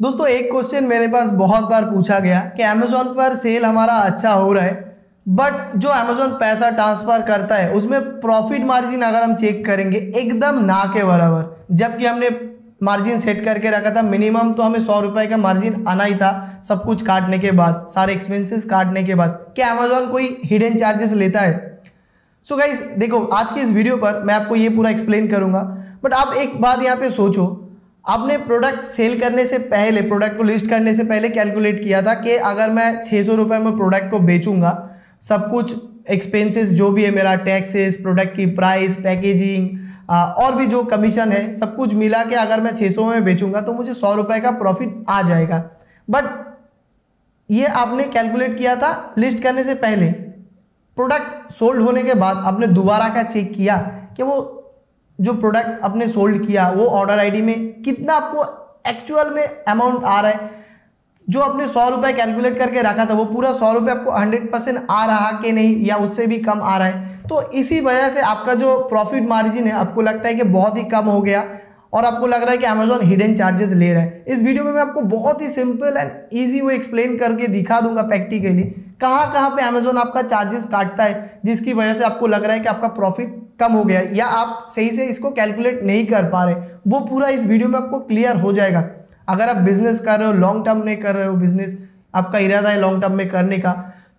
दोस्तों, एक क्वेश्चन मेरे पास बहुत बार पूछा गया कि अमेजोन पर सेल हमारा अच्छा हो रहा है बट जो अमेजोन पैसा ट्रांसफ़र करता है, उसमें प्रॉफिट मार्जिन अगर हम चेक करेंगे, एकदम ना के बराबर। जबकि हमने मार्जिन सेट करके रखा था मिनिमम तो हमें सौ रुपए का मार्जिन आना ही था, सब कुछ काटने के बाद, सारे एक्सपेंसेस काटने के बाद। क्या अमेजोन कोई हिडन चार्जेस लेता है? सो so गाइस देखो, आज की इस वीडियो पर मैं आपको ये पूरा एक्सप्लेन करूँगा बट आप एक बात यहाँ पे सोचो आपने प्रोडक्ट सेल करने से पहले प्रोडक्ट को लिस्ट करने से पहले कैलकुलेट किया था कि अगर मैं छः सौ में प्रोडक्ट को बेचूँगा, सब कुछ एक्सपेंसेस जो भी है मेरा टैक्सेस प्रोडक्ट की प्राइस पैकेजिंग और भी जो कमीशन है, सब कुछ मिला के अगर मैं 600 में बेचूँगा तो मुझे सौ रुपये का प्रॉफिट आ जाएगा। बट ये आपने कैलकुलेट किया था लिस्ट करने से पहले। प्रोडक्ट सोल्ड होने के बाद आपने दोबारा का चेक किया कि वो जो प्रोडक्ट आपने सोल्ड किया, वो ऑर्डर आईडी में कितना आपको एक्चुअल में अमाउंट आ रहा है? जो आपने सौ रुपये कैलकुलेट करके रखा था, वो पूरा सौ रुपये आपको हंड्रेड परसेंट आ रहा कि नहीं या उससे भी कम आ रहा है? तो इसी वजह से आपका जो प्रॉफिट मार्जिन है, आपको लगता है कि बहुत ही कम हो गया। और आपको लग रहा है कि अमेजोन हिडन चार्जेस ले रहा है। इस वीडियो में मैं आपको बहुत ही सिंपल एंड ईजी वो एक्सप्लेन करके दिखा दूँगा प्रैक्टिकली कहाँ कहाँ पे अमेजोन आपका चार्जेस काटता है, जिसकी वजह से आपको लग रहा है कि आपका प्रॉफिट कम हो गया या आप सही से इसको कैलकुलेट नहीं कर पा रहे। वो पूरा इस वीडियो में आपको क्लियर हो जाएगा। अगर आप बिज़नेस कर रहे हो लॉन्ग टर्म में कर रहे हो बिज़नेस आपका इरादा है लॉन्ग टर्म में करने का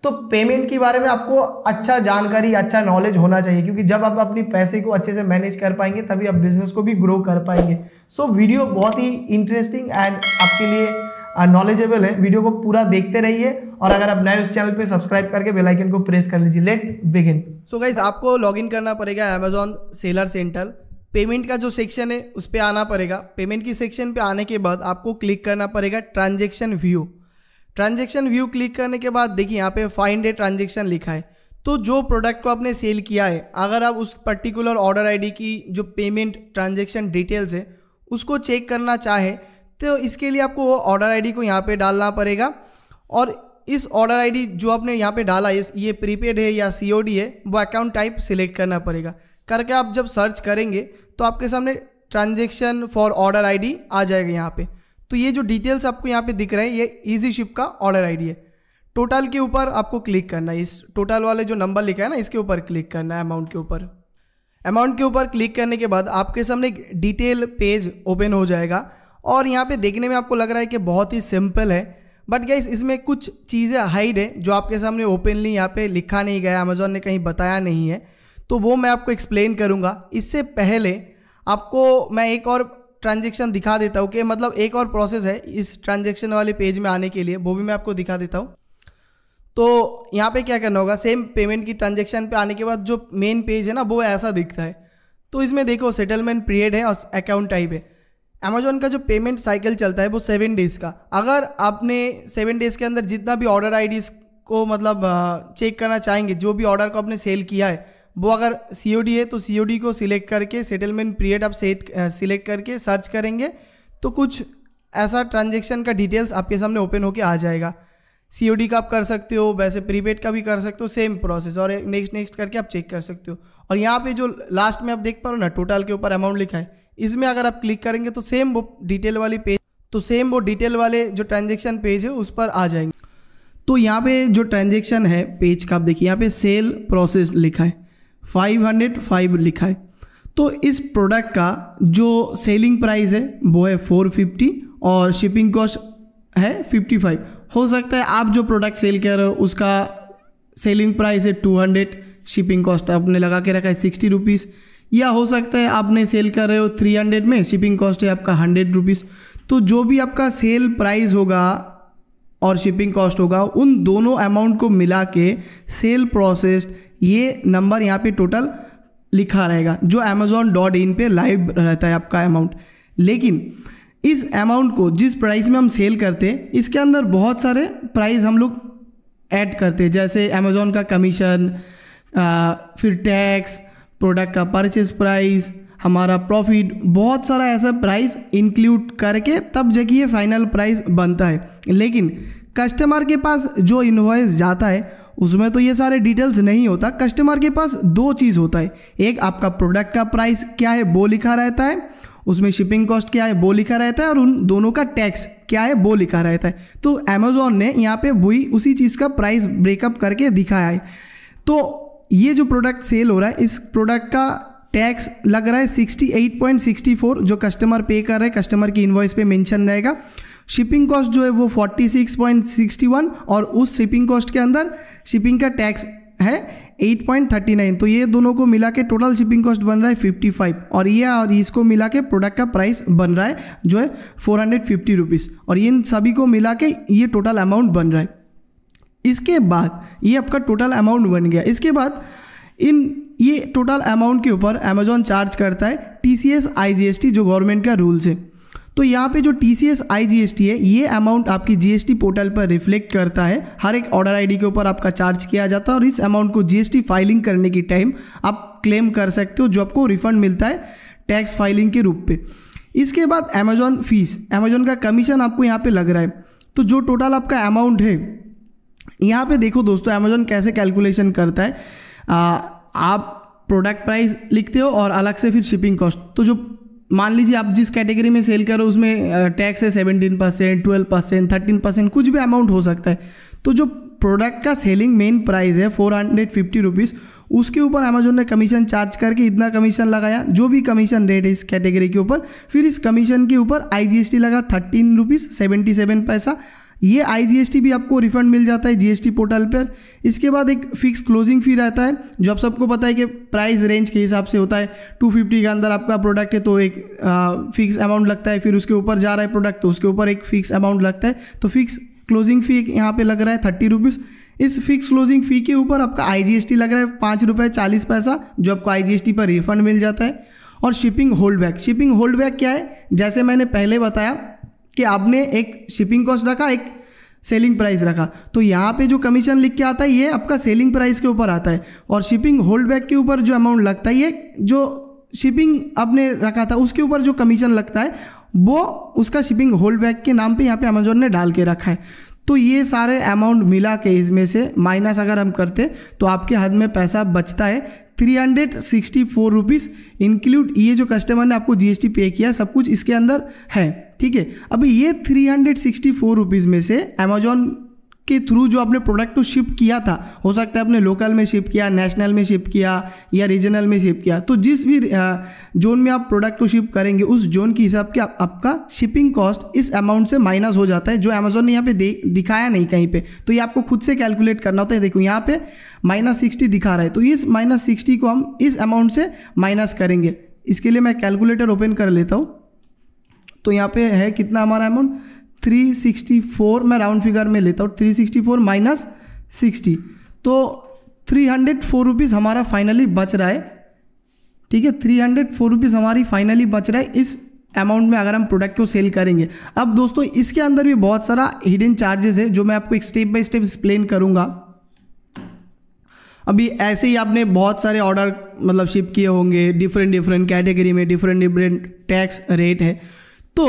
तो पेमेंट के बारे में आपको अच्छा जानकारी अच्छा नॉलेज होना चाहिए क्योंकि जब आप अपनी पैसे को अच्छे से मैनेज कर पाएँगे तभी आप बिज़नेस को भी ग्रो कर पाएँगे। सो so, वीडियो बहुत ही इंटरेस्टिंग एंड आपके लिए नॉलेजेबल है। वीडियो को पूरा देखते रहिए और अगर आप नए उस चैनल पे सब्सक्राइब करके बेल आइकन को प्रेस कर लीजिए। लेट्स बिगिन सो गाइज़ आपको लॉगिन करना पड़ेगा अमेजॉन सेलर सेंटर पेमेंट का जो सेक्शन है उस पर आना पड़ेगा। पेमेंट की सेक्शन पे आने के बाद आपको क्लिक करना पड़ेगा transaction view transaction view click करने के बाद देखिए यहाँ पे फाइंड ए ट्रांजेक्शन लिखा है। तो जो प्रोडक्ट को आपने सेल किया है, अगर आप उस पर्टिकुलर ऑर्डर आईडी की जो पेमेंट ट्रांजेक्शन डिटेल्स है, उसको चेक करना चाहे तो इसके लिए आपको वो ऑर्डर आईडी को यहाँ पे डालना पड़ेगा। और इस ऑर्डर आईडी जो आपने यहाँ पे डाला है ये प्रीपेड है या सीओडी है, वो अकाउंट टाइप सिलेक्ट करना पड़ेगा। करके आप जब सर्च करेंगे तो आपके सामने ट्रांजेक्शन फॉर ऑर्डर आईडी आ जाएगा यहाँ पे। तो ये जो डिटेल्स आपको यहाँ पे दिख रहे हैं, ये इजी शिप का ऑर्डर आईडी है। टोटल के ऊपर आपको क्लिक करना है। इस टोटल वाले जो नंबर लिखा है ना, इसके ऊपर क्लिक करना है अमाउंट के ऊपर। अमाउंट के ऊपर क्लिक करने के बाद आपके सामने एक डिटेल पेज ओपन हो जाएगा। और यहाँ पे देखने में आपको लग रहा है कि बहुत ही सिंपल है। बट गाइस इसमें कुछ चीज़ें हाइड है जो आपके सामने ओपनली यहाँ पे लिखा नहीं गया अमेजोन ने कहीं बताया नहीं है। तो वो मैं आपको एक्सप्लेन करूँगा। इससे पहले आपको मैं एक और ट्रांजेक्शन दिखा देता हूँ। कि मतलब एक और प्रोसेस है इस ट्रांजेक्शन वाले पेज में आने के लिए। वो भी मैं आपको दिखा देता हूँ। तो यहाँ पे क्या करना होगा? सेम पेमेंट की ट्रांजेक्शन पे आने के बाद जो मेन पेज है ना, वो ऐसा दिखता है। तो इसमें देखो सेटलमेंट पीरियड है और अकाउंट टाइप है। अमेजोन का जो पेमेंट साइकिल चलता है, वो सेवन डेज़ का। अगर आपने सेवन डेज़ के अंदर जितना भी ऑर्डर आई को मतलब चेक करना चाहेंगे, जो भी ऑर्डर को आपने सेल किया है वो अगर सीओडी है तो सीओडी को सिलेक्ट करके सेटलमेंट पीरियड आप सेट सिलेक्ट करके सर्च करेंगे तो कुछ ऐसा ट्रांजेक्शन का डिटेल्स आपके सामने ओपन होके आ जाएगा। सीओडी का आप कर सकते हो, वैसे प्रीपेड का भी कर सकते हो सेम प्रोसेस और नेक्स्ट नेक्स्ट करके आप चेक कर सकते हो। और यहाँ पे जो लास्ट में आप देख पा रहे हो ना टोटल के ऊपर अमाउंट लिखा है, इसमें अगर आप क्लिक करेंगे तो सेम वो डिटेल वाली पेज तो सेम वो डिटेल वाले जो ट्रांजेक्शन पेज है, उस पर आ जाएँगे। तो यहाँ पे जो ट्रांजेक्शन है पेज का आप देखिए, यहाँ पे सेल प्रोसेस लिखा है। फाइव हंड्रेड फाइव लिखा है। तो इस प्रोडक्ट का जो सेलिंग प्राइस है, वो है फोर फिफ्टी और शिपिंग कॉस्ट है फिफ्टी फाइव हो सकता है आप जो प्रोडक्ट सेल कर रहे हो, उसका सेलिंग प्राइस है टू हंड्रेड शिपिंग कॉस्ट आपने लगा के रखा है सिक्सटी रुपीज़ या हो सकता है आपने सेल कर रहे हो थ्री हंड्रेड में शिपिंग कॉस्ट है आपका हंड्रेड रुपीज़ तो जो भी आपका सेल प्राइस होगा और शिपिंग कॉस्ट होगा, उन दोनों अमाउंट को मिला के सेल प्रोसेस ये नंबर यहाँ पे टोटल लिखा रहेगा, जो अमेजोन डॉट इन पर लाइव रहता है आपका अमाउंट लेकिन इस अमाउंट को जिस प्राइस में हम सेल करते हैं, इसके अंदर बहुत सारे प्राइस हम लोग ऐड करते हैं, जैसे अमेजोन का कमीशन फिर टैक्स प्रोडक्ट का परचेज प्राइस हमारा प्रॉफिट बहुत सारा ऐसा प्राइस इंक्लूड करके तब जगह ये फाइनल प्राइस बनता है। लेकिन कस्टमर के पास जो इन्वॉइस जाता है उसमें तो ये सारे डिटेल्स नहीं होता। कस्टमर के पास दो चीज़ होता है। एक, आपका प्रोडक्ट का प्राइस क्या है, वो लिखा रहता है। उसमें शिपिंग कॉस्ट क्या है, वो लिखा रहता है। और उन दोनों का टैक्स क्या है, वो लिखा रहता है। तो अमेजोन ने यहाँ पे वही, उसी चीज़ का प्राइस ब्रेकअप करके दिखाया है। तो ये जो प्रोडक्ट सेल हो रहा है, इस प्रोडक्ट का टैक्स लग रहा है 68.64 जो कस्टमर पे कर रहे हैं। कस्टमर की इन्वॉइस पे मेंशन रहेगा। शिपिंग कॉस्ट जो है वो 46.61 और उस शिपिंग कॉस्ट के अंदर शिपिंग का टैक्स है 8.39 तो ये दोनों को मिला के टोटल शिपिंग कॉस्ट बन रहा है 55 और ये और इसको मिला के प्रोडक्ट का प्राइस बन रहा है जो है फोर हंड्रेड और इन सभी को मिला के ये टोटल अमाउंट बन रहा है। इसके बाद ये आपका टोटल अमाउंट बन गया। इसके बाद इन ये टोटल अमाउंट के ऊपर अमेजोन चार्ज करता है T C S I G S T जो गवर्नमेंट का रूल्स है। तो यहाँ पे जो T C S I G S T है ये अमाउंट आपकी जी एस टी पोर्टल पर रिफ्लेक्ट करता है। हर एक ऑर्डर आई डी के ऊपर आपका चार्ज किया जाता है और इस अमाउंट को जी एस टी फाइलिंग करने की टाइम आप क्लेम कर सकते हो जो आपको रिफंड मिलता है टैक्स फाइलिंग के रूप पे। इसके बाद अमेजोन फ़ीस अमेजोन का कमीशन आपको यहाँ पे लग रहा है। तो जो टोटल आपका अमाउंट है यहाँ पे देखो दोस्तों अमेजोन कैसे कैलकुलेशन करता है। आ, आप प्रोडक्ट प्राइस लिखते हो और अलग से फिर शिपिंग कॉस्ट तो जो मान लीजिए आप जिस कैटेगरी में सेल करो, उसमें टैक्स है seventeen percent twelve percent thirteen percent कुछ भी अमाउंट हो सकता है। तो जो प्रोडक्ट का सेलिंग मेन प्राइस है फोर हंड्रेड फिफ्टी रुपीज़ उसके ऊपर अमेजोन ने कमीशन चार्ज करके इतना कमीशन लगाया, जो भी कमीशन रेट है इस कैटेगरी के ऊपर, फिर इस कमीशन के ऊपर आई लगा थर्टीन रुपीज़ सेवेंटी सेवन पैसा ये आई भी आपको रिफंड मिल जाता है जीएसटी पोर्टल पर। इसके बाद एक फिक्स क्लोजिंग फ़ी रहता है, जो आप सबको पता है कि प्राइस रेंज के हिसाब से होता है। 250 के अंदर आपका प्रोडक्ट है तो एक फिक्स अमाउंट लगता है, फिर उसके ऊपर जा रहा है प्रोडक्ट तो उसके ऊपर एक फिक्स अमाउंट लगता है। तो फिक्स क्लोजिंग फ़ी यहाँ पे लग रहा है थर्टी रुपीज़ इस फिक्स क्लोजिंग फ़ी के ऊपर आपका IGST लग रहा है पाँच रुपये चालीस पैसा, जो आपको IGST पर रिफंड मिल जाता है। और shipping hold back shipping hold back क्या है? जैसे मैंने पहले बताया कि आपने एक शिपिंग कॉस्ट रखा, एक सेलिंग प्राइस रखा। तो यहाँ पे जो कमीशन लिख के आता है, ये आपका सेलिंग प्राइस के ऊपर आता है और शिपिंग होल्ड बैक के ऊपर जो अमाउंट लगता है, ये जो शिपिंग आपने रखा था, उसके ऊपर जो कमीशन लगता है, वो उसका शिपिंग होल्ड बैक के नाम पे यहाँ पे अमेजोन ने डाल के रखा है। तो ये सारे अमाउंट मिला के इसमें से माइनस अगर हम करते तो आपके हाथ में पैसा बचता है। Three hundred sixty four rupees include ये जो कस्टमर ने आपको जीएसटी पे किया, सब कुछ इसके अंदर है, ठीक है? अभी ये three hundred sixty four rupees में से अमेजोन के थ्रू जो आपने प्रोडक्ट को शिप किया था हो सकता है आपने लोकल में शिप किया नेशनल में शिप किया या रीजनल में शिप किया। तो जिस भी जोन में आप प्रोडक्ट को शिप करेंगे उस जोन के हिसाब के आप, आपका शिपिंग कॉस्ट इस अमाउंट से माइनस हो जाता है जो अमेजोन ने यहाँ पे दिखाया नहीं कहीं पे। तो ये आपको खुद से कैलकुलेट करना होता है। देखो यहाँ पे माइनस सिक्सटी दिखा रहा है। तो इस माइनस सिक्सटी को हम इस अमाउंट से माइनस करेंगे। इसके लिए मैं कैलकुलेटर ओपन कर लेता हूँ। तो यहाँ पे है कितना हमारा अमाउंट थ्री सिक्सटी फोर मैं राउंड फिगर में लेता हूँ three sixty four minus sixty तो थ्री हंड्रेड फोर रुपीज़ हमारा फाइनली बच रहा है। ठीक है थ्री हंड्रेड फोर रुपीज़ हमारी फाइनली बच रहा है इस अमाउंट में अगर हम प्रोडक्ट को सेल करेंगे। अब दोस्तों, इसके अंदर भी बहुत सारा हिडन चार्जेस है जो मैं आपको एक स्टेप बाय स्टेप एक्सप्लेन करूँगा। अभी ऐसे ही आपने बहुत सारे ऑर्डर मतलब शिप किए होंगे डिफरेंट डिफरेंट कैटेगरी में डिफरेंट डिफरेंट टैक्स रेट है। तो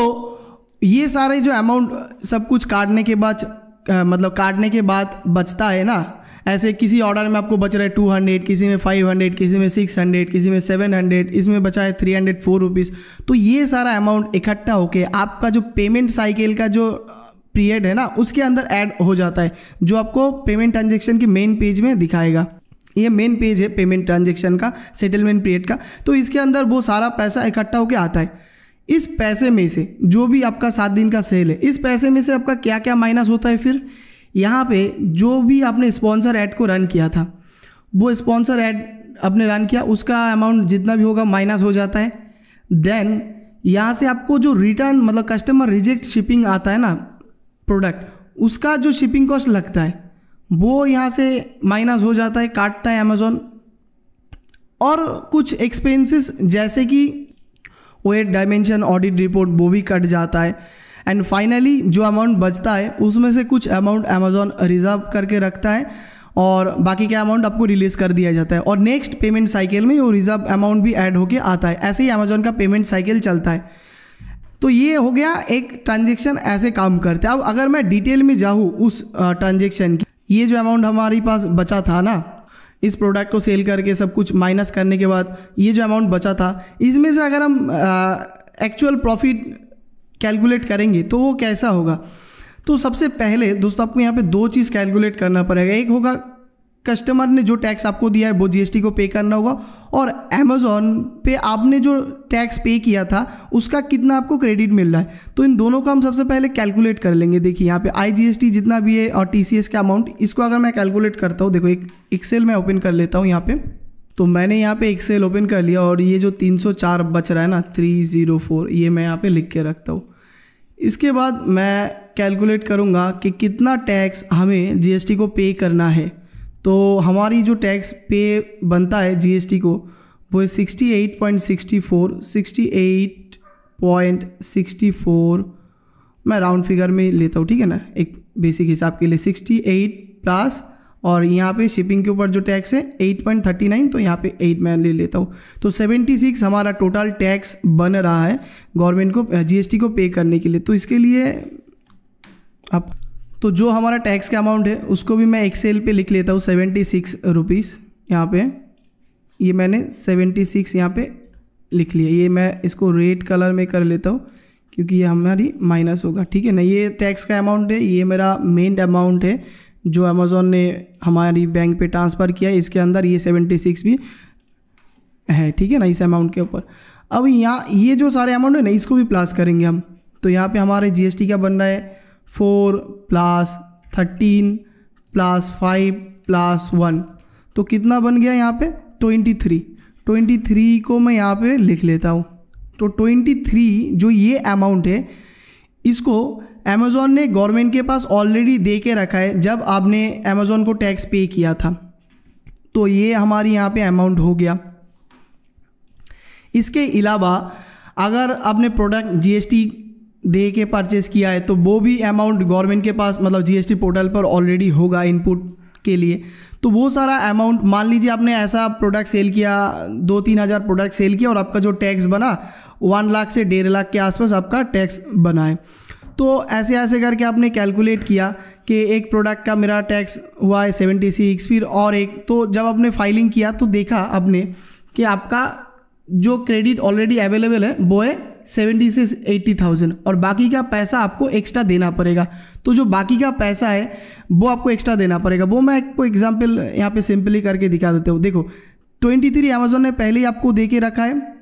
ये सारे जो अमाउंट सब कुछ काटने के बाद मतलब काटने के बाद बचता है ना? ऐसे किसी ऑर्डर में आपको बच रहा है टू हंड्रेड किसी में फाइव हंड्रेड किसी में सिक्स हंड्रेड किसी में सेवन हंड्रेड इसमें बचा है थ्री हंड्रेड फोर रुपीज़ तो ये सारा अमाउंट इकट्ठा होके आपका जो पेमेंट साइकिल का जो पीरियड है ना, उसके अंदर ऐड हो जाता है, जो आपको पेमेंट ट्रांजेक्शन के मेन पेज में दिखाएगा। ये मेन पेज है पेमेंट ट्रांजेक्शन का सेटलमेंट पीरियड का। तो इसके अंदर वो सारा पैसा इकट्ठा होकर आता है। इस पैसे में से, जो भी आपका सात दिन का सेल है, इस पैसे में से आपका क्या क्या माइनस होता है फिर? यहाँ पे जो भी आपने स्पॉन्सर ऐड को रन किया था, वो स्पॉन्सर ऐड आपने रन किया, उसका अमाउंट जितना भी होगा माइनस हो जाता है। देन यहाँ से आपको जो रिटर्न मतलब कस्टमर रिजेक्ट शिपिंग आता है ना प्रोडक्ट उसका जो शिपिंग कॉस्ट लगता है, वो यहाँ से माइनस हो जाता है, काटता है अमेज़ोन और कुछ एक्सपेंसेस जैसे कि वेट डायमेंशन ऑडिट रिपोर्ट वो भी कट जाता है। एंड फाइनली जो अमाउंट बचता है, उसमें से कुछ अमाउंट अमेजोन रिज़र्व करके रखता है और बाकी का अमाउंट आपको रिलीज़ कर दिया जाता है। और नेक्स्ट पेमेंट साइकिल में वो रिज़र्व अमाउंट भी ऐड होके आता है। ऐसे ही अमेजोन का पेमेंट साइकिल चलता है। तो ये हो गया एक ट्रांजेक्शन ऐसे काम करते हैं। अब अगर मैं डिटेल में जाऊँ उस ट्रांजेक्शन की, ये जो अमाउंट हमारे पास बचा था ना इस प्रोडक्ट को सेल करके सब कुछ माइनस करने के बाद ये जो अमाउंट बचा था, इसमें से अगर हम एक्चुअल प्रॉफिट कैलकुलेट करेंगे तो वो कैसा होगा? तो सबसे पहले दोस्तों आपको यहाँ पे दो चीज़ कैलकुलेट करना पड़ेगा। एक होगा कस्टमर ने जो टैक्स आपको दिया है, वो जीएसटी को पे करना होगा और अमेजोन पे आपने जो टैक्स पे किया था, उसका कितना आपको क्रेडिट मिल रहा है। तो इन दोनों का हम सबसे पहले कैलकुलेट कर लेंगे। देखिए, यहाँ पे आई जितना भी है और टीसीएस का अमाउंट इसको अगर मैं कैलकुलेट करता हूँ, देखो, एक एक्सेल में ओपन कर लेता हूँ यहाँ पे। तो मैंने यहाँ पे एक्सेल ओपन कर लिया और ये जो 304 बच रहा है ना 304 ये मैं यहाँ पे लिख के रखता हूँ। इसके बाद मैं कैलकुलेट करूँगा कि कितना टैक्स हमें जीएसटी को पे करना है। तो हमारी जो टैक्स पे बनता है जीएसटी को, वो sixty eight point sixty four sixty eight point sixty four मैं राउंड फिगर में लेता हूँ, ठीक है ना? एक बेसिक हिसाब के लिए सिक्सटी एट प्लस और यहाँ पे शिपिंग के ऊपर जो टैक्स है एट पॉइंट थर्टी नाइन तो यहाँ पे एट मैं ले लेता हूँ। तो सेवेंटी सिक्स हमारा टोटल टैक्स बन रहा है गवर्नमेंट को जीएसटी को पे करने के लिए। तो इसके लिए आप तो जो हमारा टैक्स का अमाउंट है, उसको भी मैं एक्सेल पे लिख लेता हूँ सेवेंटी सिक्स रुपीज़ यहाँ पर ये मैंने सेवेंटी सिक्स यहाँ पर लिख लिया। ये मैं इसको रेड कलर में कर लेता हूँ, क्योंकि ये हमारी माइनस होगा। ठीक है ना? ये टैक्स का अमाउंट है, ये मेरा मेन अमाउंट है, जो अमेज़ोन ने हमारी बैंक पे ट्रांसफ़र किया इसके अंदर ये सेवेंटी सिक्स भी है। ठीक है ना? इस अमाउंट के ऊपर। अब यहाँ, ये जो सारे अमाउंट है ना, इसको भी प्लस करेंगे हम। तो यहाँ पे हमारे जीएसटी क्या बन रहा है? Four plus thirteen plus five plus one. तो कितना बन गया यहाँ पे? Twenty three. ट्वेंटी थ्री को मैं यहाँ पे लिख लेता हूँ। तो ट्वेंटी थ्री जो ये अमाउंट है, इसको अमेज़ोन ने गवर्नमेंट के पास ऑलरेडी दे के रखा है, जब आपने अमेज़ोन को टैक्स पे किया था। तो ये हमारी यहाँ पे अमाउंट हो गया। इसके अलावा अगर आपने प्रोडक्ट जीएसटी दे के परचेस किया है तो वो भी अमाउंट गवर्नमेंट के पास मतलब जीएसटी पोर्टल पर ऑलरेडी होगा इनपुट के लिए। तो वो सारा अमाउंट मान लीजिए आपने ऐसा प्रोडक्ट सेल किया दो तीन हज़ार प्रोडक्ट सेल किया और आपका जो टैक्स बना वन लाख से डेढ़ लाख के आसपास आपका टैक्स बना है। तो ऐसे ऐसे करके आपने कैलकुलेट किया कि एक प्रोडक्ट का मेरा टैक्स हुआ है सेवेंटी सिक्स फिर और एक तो जब आपने फाइलिंग किया तो देखा आपने कि आपका जो क्रेडिट ऑलरेडी अवेलेबल है, वो है सेवेंटी से एट्टी थाउज़ेंड और बाकी का पैसा आपको एक्स्ट्रा देना पड़ेगा। तो जो बाकी का पैसा है, वो आपको एक्स्ट्रा देना पड़ेगा। वो मैं आपको एग्ज़ाम्पल यहाँ पे सिंपली करके दिखा देता हूँ। देखो ट्वेंटी थ्री अमेजोन ने पहले ही आपको दे के रखा है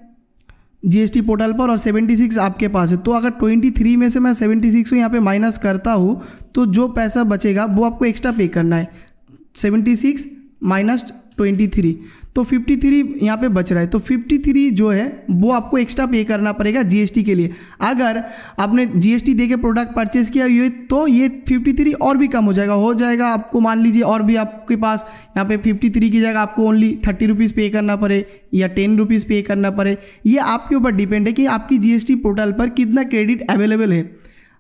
जीएसटी पोर्टल पर और 76 आपके पास है। तो अगर 23 में से मैं 76 को यहाँ पे माइनस करता हूँ तो जो पैसा बचेगा, वो आपको एक्स्ट्रा पे करना है। 76 माइनस 23 तो 53 यहाँ पर बच रहा है। तो 53 जो है, वो आपको एक्स्ट्रा पे करना पड़ेगा जीएसटी के लिए। अगर आपने जीएसटी दे के प्रोडक्ट परचेज किया ये तो ये 53 और भी कम हो जाएगा। हो जाएगा आपको, मान लीजिए और भी आपके पास यहाँ पे 53 की जगह आपको ओनली थर्टी रुपीज़ पे करना पड़े या टेन रुपीज़ पे करना पड़े। ये आपके ऊपर डिपेंड है कि आपकी जीएसटी पोर्टल पर कितना क्रेडिट अवेलेबल है।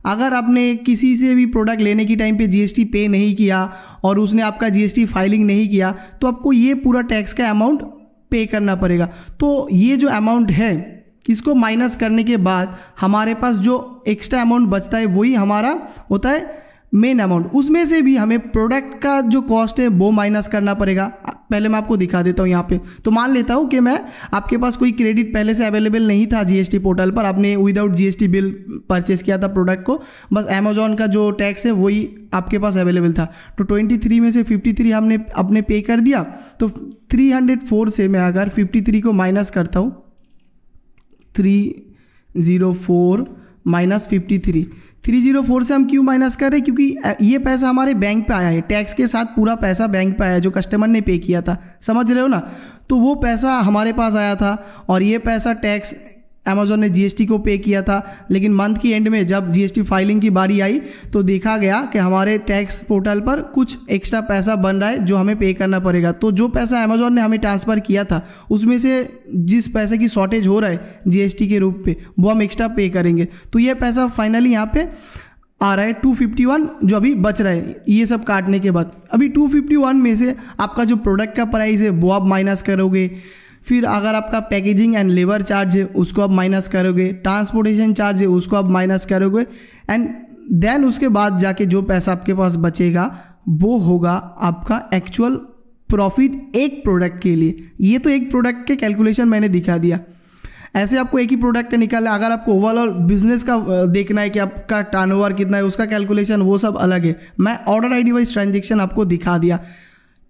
अगर आपने किसी से भी प्रोडक्ट लेने की टाइम पे जीएसटी पे नहीं किया और उसने आपका जीएसटी फाइलिंग नहीं किया तो आपको ये पूरा टैक्स का अमाउंट पे करना पड़ेगा। तो ये जो अमाउंट है, इसको माइनस करने के बाद हमारे पास जो एक्स्ट्रा अमाउंट बचता है, वही हमारा होता है मेन अमाउंट उसमें से भी हमें प्रोडक्ट का जो कॉस्ट है, वो माइनस करना पड़ेगा। पहले मैं आपको दिखा देता हूँ यहाँ पे। तो मान लेता हूँ कि मैं आपके पास कोई क्रेडिट पहले से अवेलेबल नहीं था जीएसटी पोर्टल पर। आपने विदाउट जीएसटी बिल परचेस किया था प्रोडक्ट को। बस अमेजोन का जो टैक्स है, वही आपके पास अवेलेबल था। तो ट्वेंटी थ्री में से फिफ्टी थ्री हमने अपने पे कर दिया। तो थ्री हंड्रेड फोर से मैं अगर फिफ्टी थ्री को माइनस करता हूँ three zero four minus fifty three three zero four से हम क्यों माइनस कर रहे हैं क्योंकि ये पैसा हमारे बैंक पे आया है। टैक्स के साथ पूरा पैसा बैंक पे आया जो कस्टमर ने पे किया था। समझ रहे हो ना? तो वो पैसा हमारे पास आया था और ये पैसा टैक्स अमेजोन ने जीएसटी को पे किया था, लेकिन मंथ की एंड में जब जीएसटी फाइलिंग की बारी आई तो देखा गया कि हमारे टैक्स पोर्टल पर कुछ एक्स्ट्रा पैसा बन रहा है जो हमें पे करना पड़ेगा। तो जो पैसा अमेजोन ने हमें ट्रांसफ़र किया था, उसमें से जिस पैसे की शॉर्टेज हो रहा है जीएसटी के रूप में वो हम एक्स्ट्रा पे करेंगे। तो ये पैसा फाइनली यहाँ पे आ रहा है 251 जो अभी बच रहा है। ये सब काटने के बाद। अभी 251 में से आपका जो प्रोडक्ट का प्राइस है, वो आप माइनस करोगे। फिर अगर आपका पैकेजिंग एंड लेबर चार्ज है, उसको आप माइनस करोगे ट्रांसपोर्टेशन चार्ज है, उसको आप माइनस करोगे एंड देन उसके बाद जाके जो पैसा आपके पास बचेगा, वो होगा आपका एक्चुअल प्रॉफिट एक प्रोडक्ट के लिए। ये तो एक प्रोडक्ट के कैलकुलेशन मैंने दिखा दिया। ऐसे आपको एक ही प्रोडक्ट का निकालना अगर आपको ओवरऑल बिज़नेस का देखना है कि आपका टर्नओवर कितना है, उसका कैलकुलेशन वो सब अलग है। मैं order I D wise transaction आपको दिखा दिया।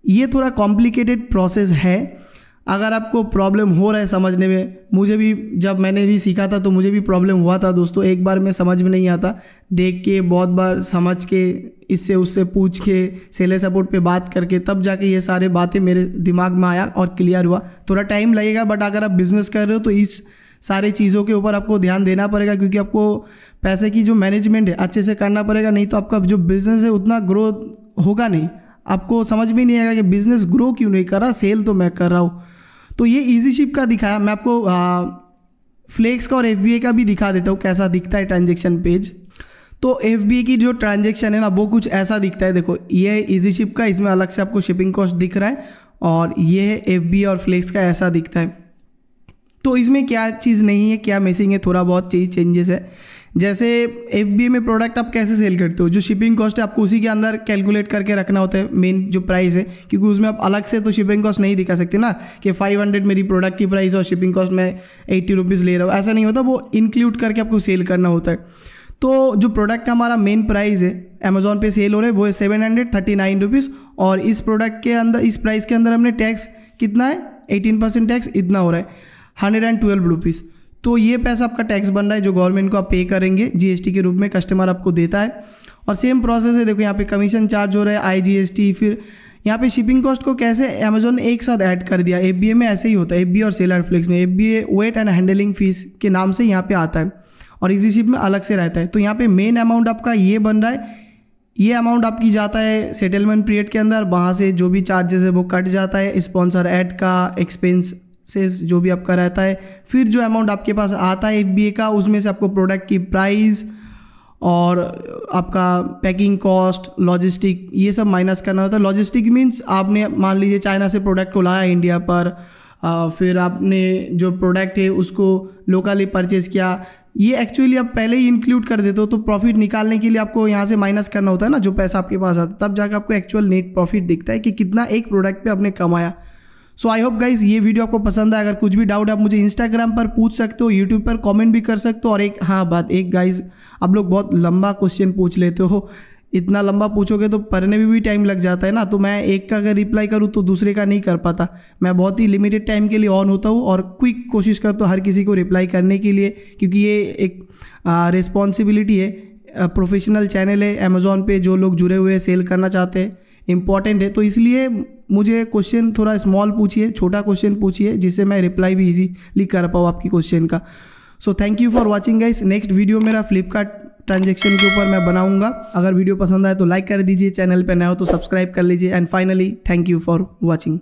ये थोड़ा कॉम्प्लिकेटेड प्रोसेस है। अगर आपको प्रॉब्लम हो रहा है समझने में, मुझे भी जब मैंने भी सीखा था तो मुझे भी प्रॉब्लम हुआ था दोस्तों। एक बार में समझ में नहीं आता। देख के, बहुत बार समझ के, इससे उससे पूछ के सेलर सपोर्ट पे बात करके, तब जाके ये सारे बातें मेरे दिमाग में आया और क्लियर हुआ। थोड़ा टाइम लगेगा बट अगर आप बिज़नेस कर रहे हो तो इस सारी चीज़ों के ऊपर आपको ध्यान देना पड़ेगा, क्योंकि आपको पैसे की जो मैनेजमेंट है, अच्छे से करना पड़ेगा, नहीं तो आपका जो बिज़नेस है उतना ग्रोथ होगा नहीं। आपको समझ भी नहीं आएगा कि बिज़नेस ग्रो क्यों नहीं कर रहा सेल तो मैं कर रहा हूँ। तो ये ईजी शिप का दिखाया। मैं आपको फ्लेक्स का और एफबीए का भी दिखा देता हूँ कैसा दिखता है ट्रांजेक्शन पेज तो एफबीए की जो ट्रांजेक्शन है ना, वो कुछ ऐसा दिखता है। देखो, ये इजी शिप का, इसमें अलग से आपको शिपिंग कॉस्ट दिख रहा है और ये है एफ़ और फ्लेक्स का ऐसा दिखता है। तो इसमें क्या चीज़ नहीं है, क्या मिसिंग है, थोड़ा बहुत चीज़ चेंजेस है। जैसे एफबीए में प्रोडक्ट आप कैसे सेल करते हो? जो शिपिंग कॉस्ट है, आपको उसी के अंदर कैलकुलेट करके रखना होता है मेन जो प्राइस है, क्योंकि उसमें आप अलग से तो शिपिंग कॉस्ट नहीं दिखा सकते ना, कि फाइव हंड्रेड मेरी प्रोडक्ट की प्राइस और शिपिंग कॉस्ट मैं एट्टी रुपीज़ ले रहा हूँ। ऐसा नहीं होता, वो इंक्लूड करके आपको सेल करना होता है। तो जो प्रोडक्ट हमारा मेन प्राइस है अमेजोन पे सेल हो रहा है, वो है seven hundred thirty nine rupees और इस प्रोडक्ट के अंदर, इस प्राइस के अंदर हमने टैक्स कितना है? एटीन परसेंट टैक्स इतना हो रहा है हंड्रेड एंड ट्वेल्व रुपीज़ तो ये पैसा आपका टैक्स बन रहा है, जो गवर्नमेंट को आप पे करेंगे जीएसटी के रूप में कस्टमर आपको देता है। और सेम प्रोसेस है, देखो यहाँ पे कमीशन चार्ज हो रहा है आई जीएसटी फिर यहाँ पे शिपिंग कॉस्ट को कैसे अमेजोन एक साथ ऐड कर दिया। एफ़ में ऐसे ही होता है एफ़ और सेलर फ्लिक्स में F weight and handling fees के नाम से यहाँ पे आता है और इसी शिप में अलग से रहता है। तो यहाँ पे मेन अमाउंट आपका ये बन रहा है, ये अमाउंट आपकी जाता है सेटलमेंट पीरियड के अंदर, वहाँ से जो भी चार्जेस है वो कट जाता है स्पॉन्सर ऐड का एक्सपेंस से जो भी आपका रहता है। फिर जो अमाउंट आपके पास आता है एफ़ का उसमें से आपको प्रोडक्ट की प्राइस और आपका पैकिंग कॉस्ट लॉजिस्टिक ये सब माइनस करना होता है। लॉजिस्टिक मीन्स आपने मान लीजिए चाइना से प्रोडक्ट को लाया इंडिया पर आ, फिर आपने जो प्रोडक्ट है उसको लोकली परचेज़ किया। ये एक्चुअली आप पहले ही इंक्लूड कर देते हो तो प्रॉफिट निकालने के लिए आपको यहाँ से माइनस करना होता है ना जो पैसा आपके पास आता है। तब जाकर आपको एक्चुअल नेट प्रॉफिट दिखता है कि कितना एक प्रोडक्ट पे आपने कमाया। सो आई होप गाइज़ ये वीडियो आपको पसंद है अगर कुछ भी डाउट आप मुझे इंस्टाग्राम पर पूछ सकते हो यूट्यूब पर कमेंट भी कर सकते हो। और एक हाँ बात एक गाइज़ आप लोग बहुत लंबा क्वेश्चन पूछ लेते हो। इतना लंबा पूछोगे तो पढ़ने में भी टाइम लग जाता है ना। तो मैं एक का अगर रिप्लाई करूँ तो दूसरे का नहीं कर पाता। मैं बहुत ही लिमिटेड टाइम के लिए ऑन होता हूँ और क्विक कोशिश करता हूँ हर किसी को रिप्लाई करने के लिए। क्योंकि ये एक रिस्पॉन्सिबिलिटी है। प्रोफेशनल चैनल है। अमेज़ोन पे जो लोग जुड़े हुए सेल करना चाहते हैं। इंपॉर्टेंट है। तो इसलिए मुझे क्वेश्चन थोड़ा स्मॉल पूछिए, छोटा क्वेश्चन पूछिए, जिससे मैं रिप्लाई भी इजीली कर पाऊँ आपकी क्वेश्चन का। So thank you for watching guys next video मेरा फ्लिपकार्ट ट्रांजेक्शन के ऊपर मैं बनाऊँगा। अगर वीडियो पसंद आए तो लाइक कर दीजिए चैनल पर नया हो तो सब्सक्राइब कर लीजिए। And finally thank you for watching